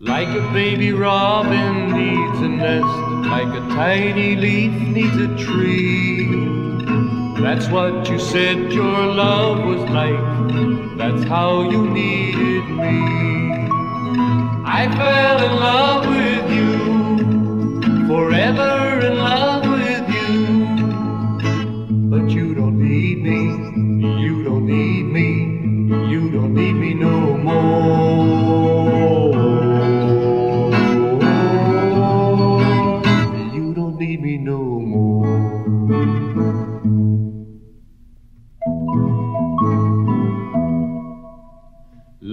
Like a baby robin needs a nest, like a tiny leaf needs a tree. That's what you said your love was like, that's how you needed me. I fell in love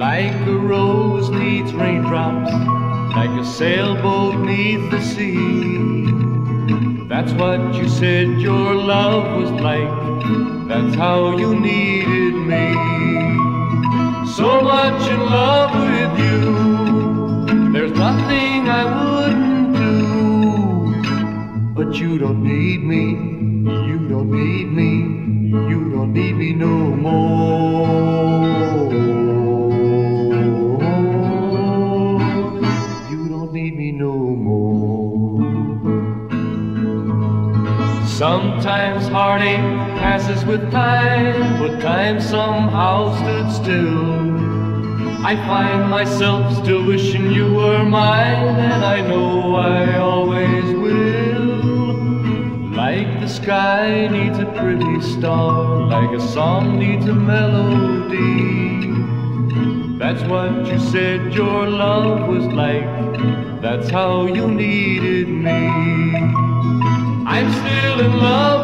Like a rose needs raindrops, like a sailboat needs the sea. That's what you said your love was like, that's how you needed me. So much in love with you, there's nothing I wouldn't do. But you don't need me, you don't need me, you don't need me no more. Sometimes heartache passes with time, but time somehow stood still. I find myself still wishing you were mine, and I know I always will. Like the sky needs a pretty star, like a song needs a melody. That's what you said your love was like, that's how you needed me. I'm still in love